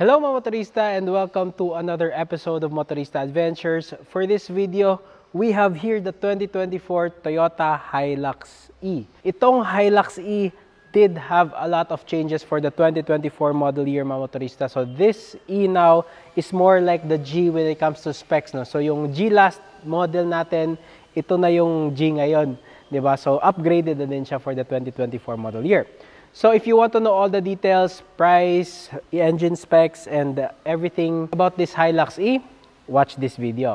Hello mga motorista and welcome to another episode of Motorista Adventures. For this video, we have here the 2024 Toyota Hilux E. Itong Hilux E did have a lot of changes for the 2024 model year mga motorista. So this E now is more like the G when it comes to specs. No? So yung G last model natin, ito na yung G ngayon. ba? So upgraded na din siya for the 2024 model year. So if you want to know all the details, price, engine specs, and everything about this Hilux E, watch this video.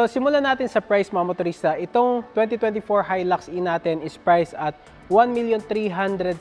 So, simulan natin sa price mga motorista. Itong 2024 Hilux E natin is priced at 1,306,000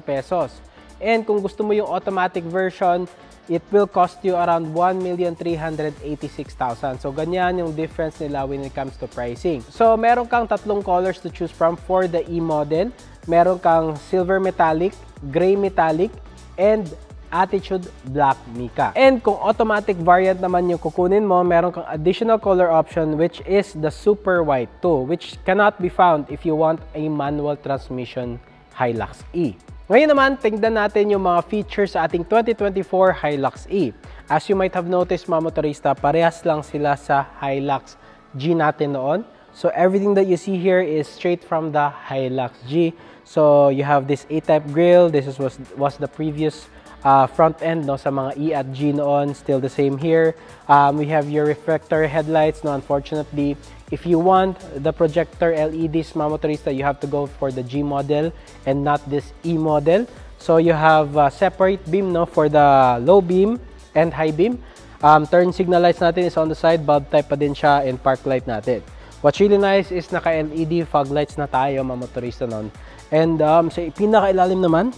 pesos. And kung gusto mo yung automatic version, it will cost you around 1,386,000. So, ganyan yung difference nila when it comes to pricing. So, meron kang tatlong colors to choose from for the E model. Meron kang silver metallic, gray metallic, and Attitude Black Mica. And kung automatic variant naman yung kukunin mo, meron kang additional color option which is the Super White 2 which cannot be found if you want a manual transmission Hilux E. Ngayon naman, tingnan natin yung mga features sa ating 2024 Hilux E. As you might have noticed mga motorista, parehas lang sila sa Hilux G natin noon. So everything that you see here is straight from the Hilux G. So you have this A-type grille. This is, was, was the previous uh, front end no, sa mga E at G noon, still the same here. Um, we have your reflector headlights. No, unfortunately, if you want the projector LEDs, mga motorista, you have to go for the G model and not this E model. So you have uh, separate beam no, for the low beam and high beam. Um, turn signal lights natin is on the side, bulb type pa din siya, and park light natin. What's really nice is naka-LED fog lights na tayo, mga motorista noon. And um, sa pinaka-ilalim naman,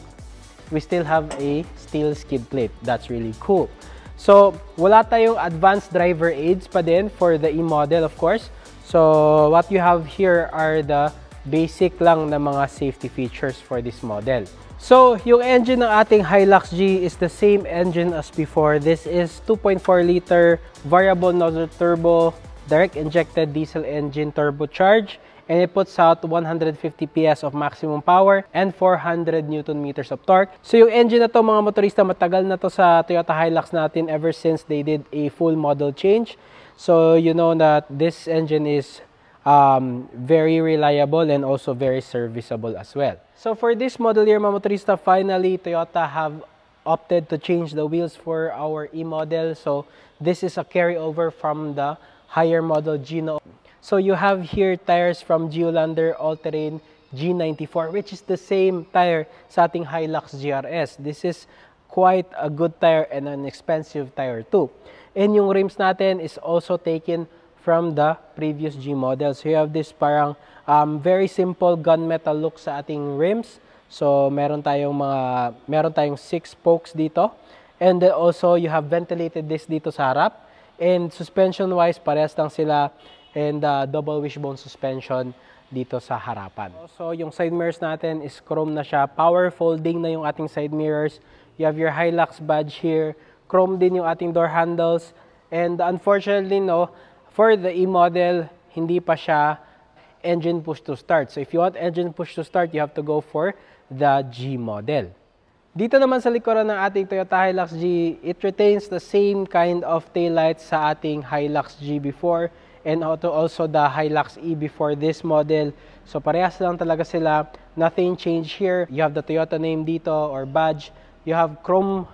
we still have a steel skid plate. That's really cool. So, wala tayong advanced driver aids pa din for the E-model, of course. So, what you have here are the basic lang na mga safety features for this model. So, yung engine ng ating Hilux G is the same engine as before. This is 2.4 liter variable nozzle turbo direct injected diesel engine turbocharged and it puts out 150 PS of maximum power and 400 Newton meters of torque. So yung engine na to mga motorista matagal na to sa Toyota Hilux natin ever since they did a full model change. So you know that this engine is um, very reliable and also very serviceable as well. So for this model year mga motorista, finally Toyota have opted to change the wheels for our E model. So this is a carryover from the higher model Gino So you have here tires from Geolander All-Terrain G94 which is the same tire sa ating Hilux GRS. This is quite a good tire and an expensive tire too. And yung rims natin is also taken from the previous G model. So you have this parang um, very simple gunmetal look sa ating rims. So meron tayong mga meron tayong six spokes dito. And also you have ventilated this dito sa harap. And suspension wise parehas lang sila and uh, double wishbone suspension dito sa harapan. So, yung side mirrors natin is chrome na siya. Power folding na yung ating side mirrors. You have your Hilux badge here. Chrome din yung ating door handles. And unfortunately, no, for the E-model, hindi pa siya engine push to start. So, if you want engine push to start, you have to go for the G model. Dito naman sa likuran ng ating Toyota Hilux G, it retains the same kind of taillights sa ating Hilux G before and also the Hilux E before this model. So parehas lang talaga sila. Nothing changed here. You have the Toyota name dito or badge. You have chrome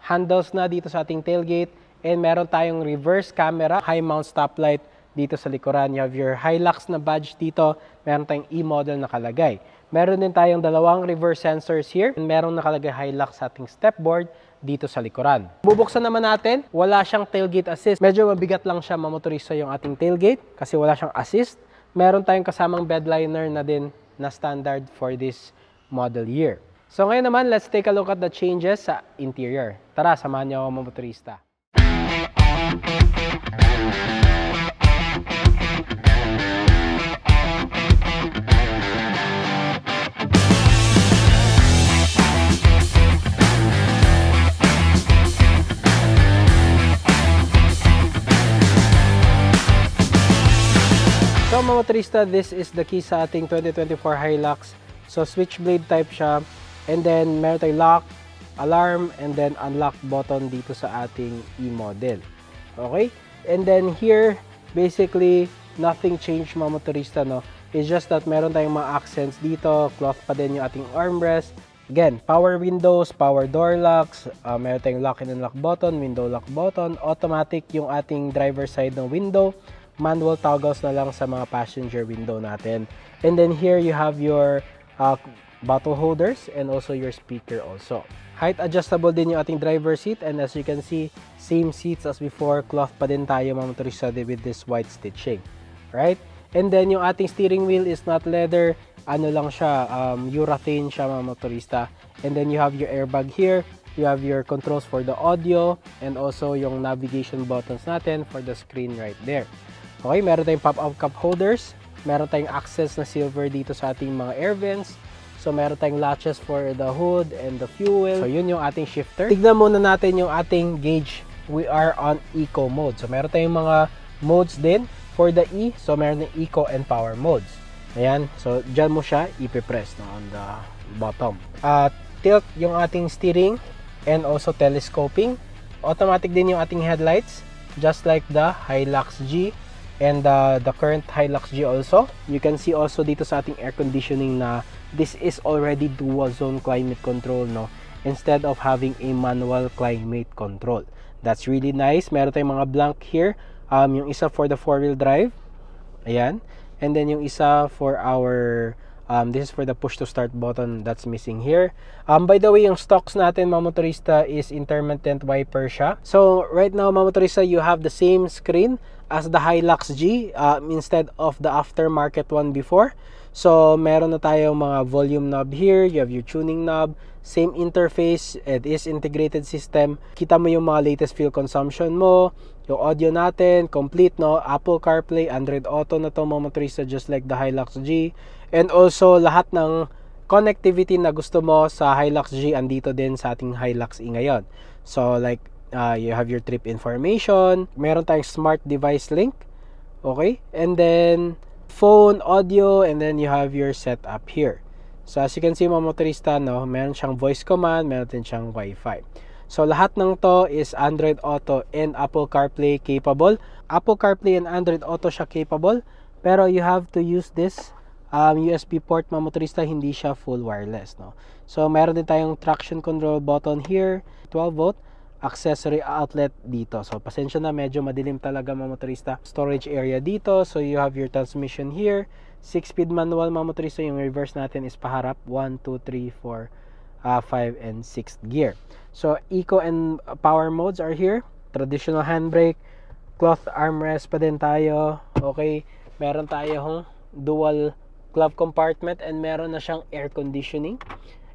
handles na dito sa ating tailgate. And meron tayong reverse camera, high mount stoplight dito sa likuran. You have your Hilux na badge dito. Meron tayong E-model nakalagay. Meron din tayong dalawang reverse sensors here. Meron nakalagay Hilux sa ating stepboard dito sa likuran. Bubuksan naman natin, wala siyang tailgate assist. Medyo mabigat lang siya mamotorista yung ating tailgate kasi wala siyang assist. Meron tayong kasamang bedliner na din na standard for this model year. So ngayon naman, let's take a look at the changes sa interior. Tara, samahan niyo ako mamotorista. Mga motorista, this is the key sa ating 2024 Hilux. So, switchblade type siya. And then, meron tayong lock, alarm, and then unlock button dito sa ating e-model. Okay? And then here, basically, nothing changed mga motorista, no? It's just that meron tayong mga accents dito. Cloth pa din yung ating armrest. Again, power windows, power door locks, uh, meron tayong lock and unlock button, window lock button, automatic yung ating driver side ng window, manual toggles na lang sa mga passenger window natin. And then here you have your uh, bottle holders and also your speaker also. Height adjustable din yung ating driver seat and as you can see, same seats as before, cloth pa din tayo mga motorista with this white stitching. Right? And then yung ating steering wheel is not leather, ano lang siya, um, urethane siya mga motorista. And then you have your airbag here, you have your controls for the audio, and also yung navigation buttons natin for the screen right there. Okay, meron tayong pop-up cup holders, meron tayong access na silver dito sa ating mga air vents, So, meron tayong latches for the hood and the fuel. So, yun yung ating shifter. Tignan muna natin yung ating gauge. We are on eco mode. So, meron tayong mga modes din for the E, so meron ng eco and power modes. Ayan, so dyan mo siya ipipress no, on the bottom. Uh, tilt yung ating steering and also telescoping. Automatic din yung ating headlights, just like the Hilux G and uh, the current Hilux G also. You can see also dito sa ating air conditioning na this is already dual zone climate control no instead of having a manual climate control. That's really nice. Meron tayong mga blank here Um, yung isa for the four-wheel drive. Ayan. And then yung isa for our um, this is for the push to start button that's missing here. Um, by the way, yung stocks natin mga motorista is intermittent wiper siya. So right now mga motorista, you have the same screen as the Hilux G um, instead of the aftermarket one before. So meron na tayong mga volume knob here, you have your tuning knob, same interface, it is integrated system. Kita mo yung mga latest fuel consumption mo, yung audio natin, complete, no? Apple CarPlay, Android Auto na to mga motorista just like the Hilux G. And also, lahat ng connectivity na gusto mo sa Hilux G andito din sa ating Hilux E ngayon. So, like, uh, you have your trip information, meron tayong smart device link, okay? And then, phone, audio, and then you have your setup here. So, as you can see mga motorista, no? Meron siyang voice command, meron din siyang Wi-Fi. So lahat ng to is Android Auto and Apple CarPlay capable. Apple CarPlay and Android Auto siya capable. Pero you have to use this um, USB port mga motorista, hindi siya full wireless. No? So meron din tayong traction control button here, 12 volt accessory outlet dito. So, pasensya na, medyo madilim talaga mga motorista. Storage area dito. So, you have your transmission here. 6-speed manual mga motorista. Yung reverse natin is paharap. 1, 2, 3, 4, uh, 5, and 6th gear. So, eco and power modes are here. Traditional handbrake, cloth armrest pa din tayo. Okay, meron tayong dual glove compartment and meron na siyang air conditioning.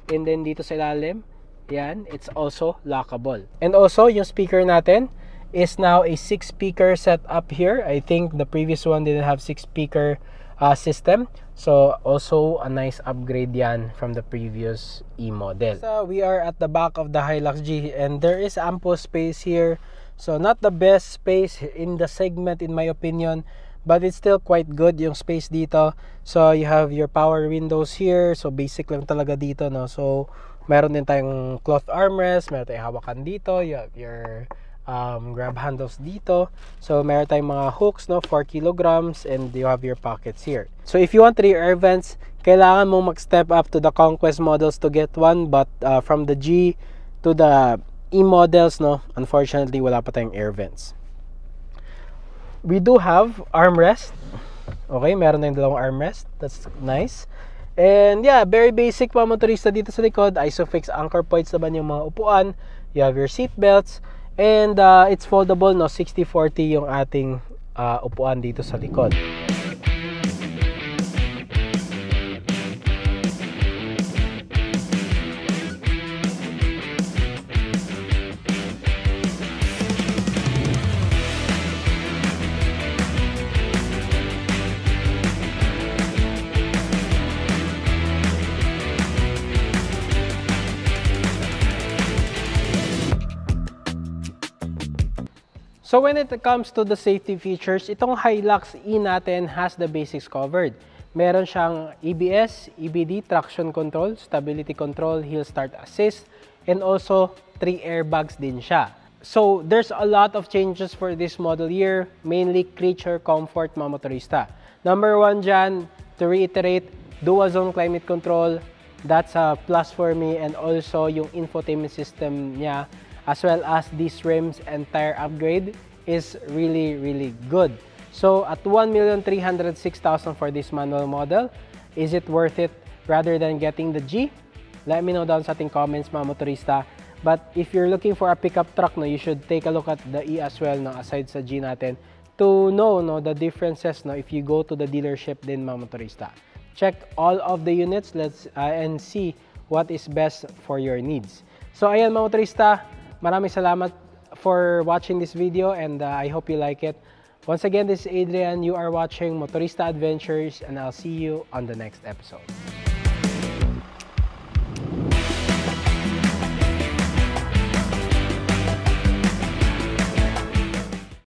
And then dito sa ilalim, yan, it's also lockable. And also, yung speaker natin is now a 6 speaker setup here. I think the previous one didn't have 6 speaker uh, system. So, also a nice upgrade yan from the previous E-model. So, we are at the back of the Hilux G and there is ample space here. So, not the best space in the segment in my opinion, but it's still quite good yung space dito. So, you have your power windows here. So, basic lang talaga dito, no? So, meron din tayong cloth armrest, meron tayong hawakan dito, you have your um, grab handles dito. So, meron tayong mga hooks, no, 4 kilograms, and you have your pockets here. So, if you want rear air vents, kailangan mong mag-step up to the Conquest models to get one, but uh, from the G to the E models, no, unfortunately, wala pa tayong air vents. We do have armrest. Okay, meron tayong dalawang armrest. That's nice. And yeah, very basic pa motorista dito sa likod. Isofix anchor points naman yung mga upuan. You have your seat belts. And uh, it's foldable, no? 60-40 yung ating uh, upuan dito sa likod. So when it comes to the safety features, itong Hilux E natin has the basics covered. Meron siyang ABS, EBD, traction control, stability control, hill start assist, and also three airbags din siya. So there's a lot of changes for this model year, mainly creature comfort mga motorista. Number one dyan, to reiterate, dual zone climate control, that's a plus for me and also yung infotainment system niya as well as these rims and tire upgrade is really really good. So at 1,306,000 for this manual model, is it worth it rather than getting the G? Let me know down sa ating comments mga motorista. But if you're looking for a pickup truck, no, you should take a look at the E as well, no, aside sa G natin, to know no, the differences no, if you go to the dealership din mga motorista. Check all of the units let's uh, and see what is best for your needs. So ayan mga motorista, maraming salamat for watching this video and uh, I hope you like it. Once again, this is Adrian. You are watching Motorista Adventures and I'll see you on the next episode.